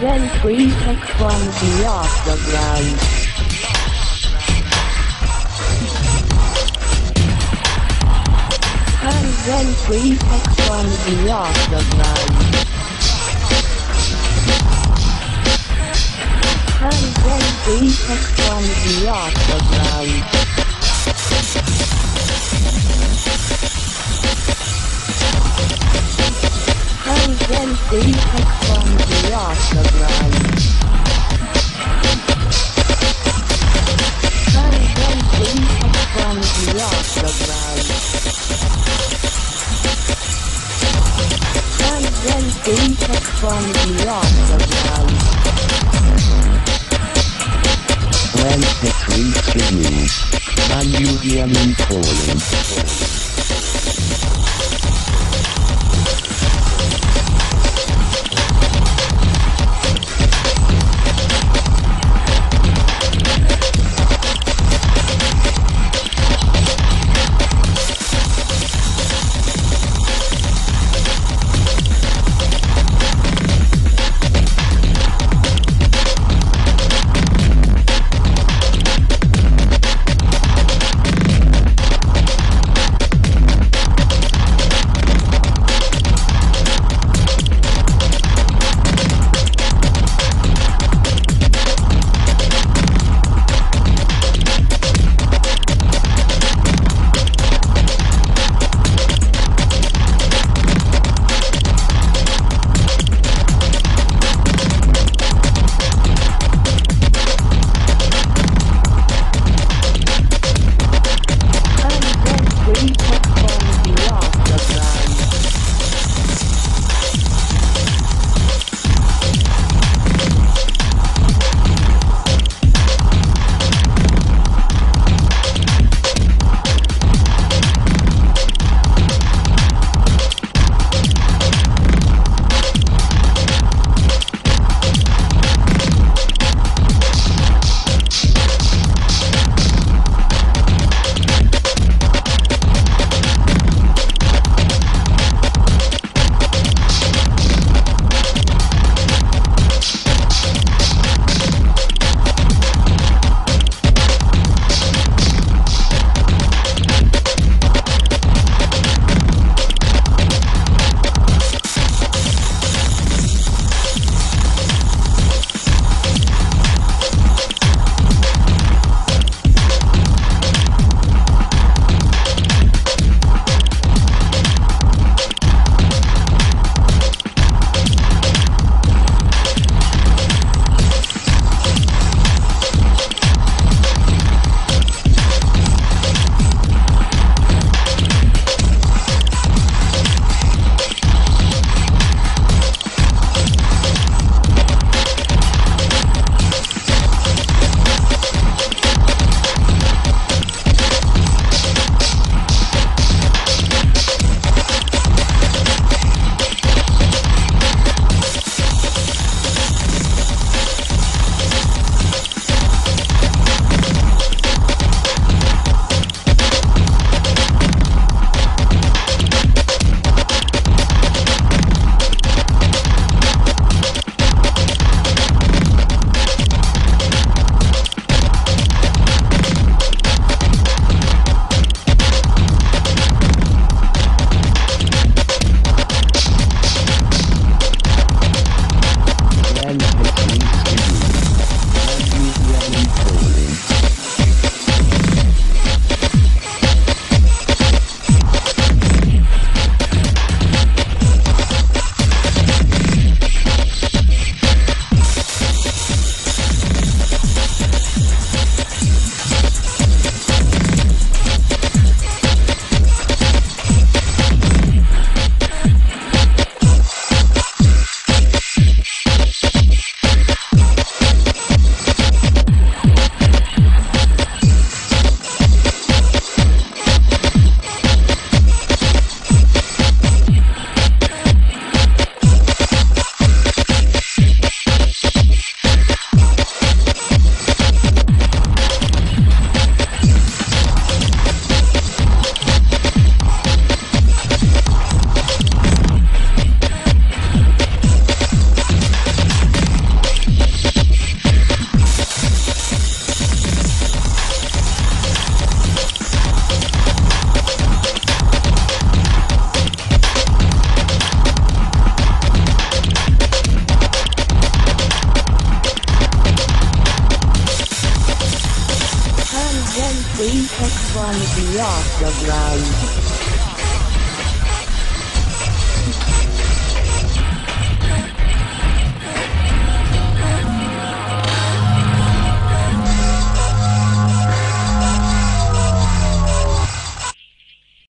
then free tech from the off the ground. And then free tech from the ground. And then free tech from the off the ground. And then When it reaches you, can you Please take one the off the ground.